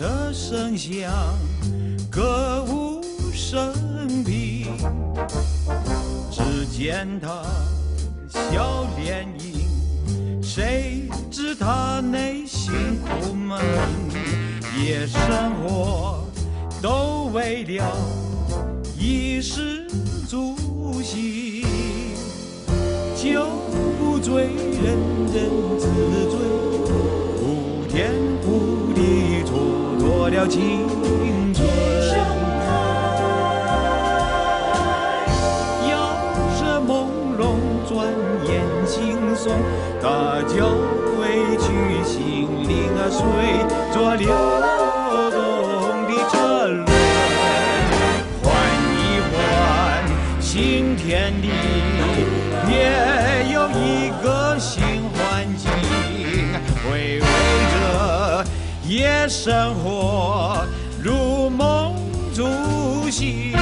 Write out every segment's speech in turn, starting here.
车声响，歌生病。只见他笑脸迎，谁知他内心苦闷？夜生活都为了。衣食住行，酒不醉人人自醉，不天不地蹉跎了青轻松，大家归去，心灵啊随着流动的车轮。新天地，也有一个新环境，回味着夜生活，如梦初醒。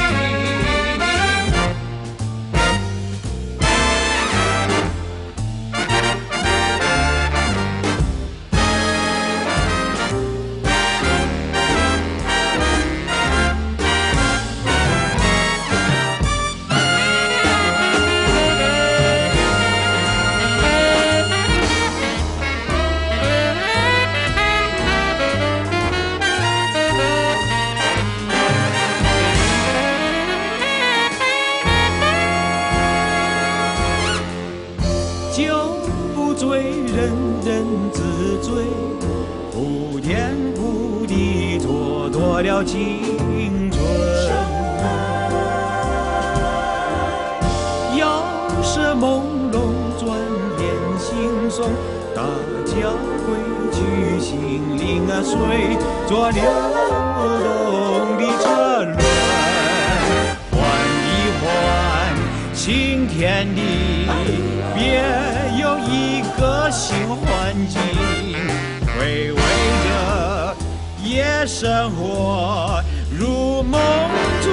醉人人自醉，不天不地蹉跎了青春。要是朦胧，转眼惺忪，大家归去，心灵啊随着流动的车轮，换一换新天地。别有一新环境，回味着夜生活，如梦初